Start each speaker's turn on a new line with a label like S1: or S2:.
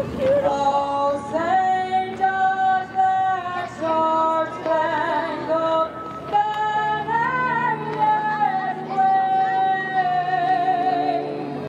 S1: so cute.